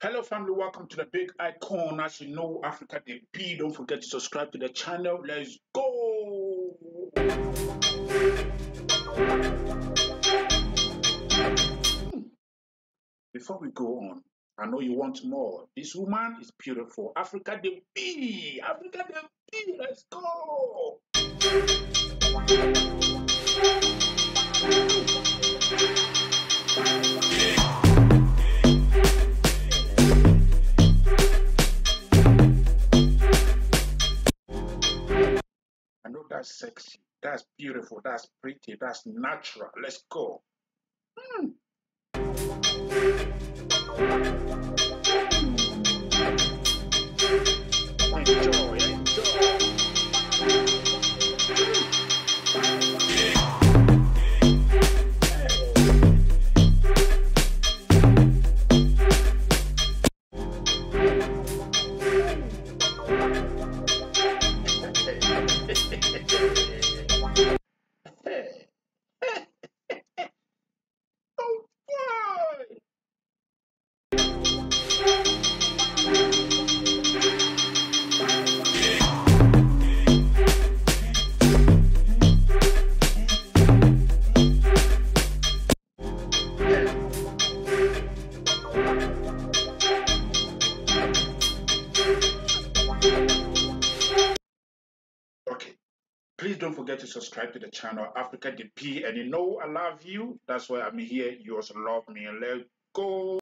Hello, family. Welcome to the Big Icon. As you know, Africa DP. Don't forget to subscribe to the channel. Let's go. Before we go on, I know you want more. This woman is beautiful. Africa DP. Africa DP. Let's go. That's sexy. That's beautiful. That's pretty. That's natural. Let's go. Hmm. Enjoy, enjoy. Please don't forget to subscribe to the channel Africa DP. And you know I love you. That's why I'm here. You also love me. Let's go.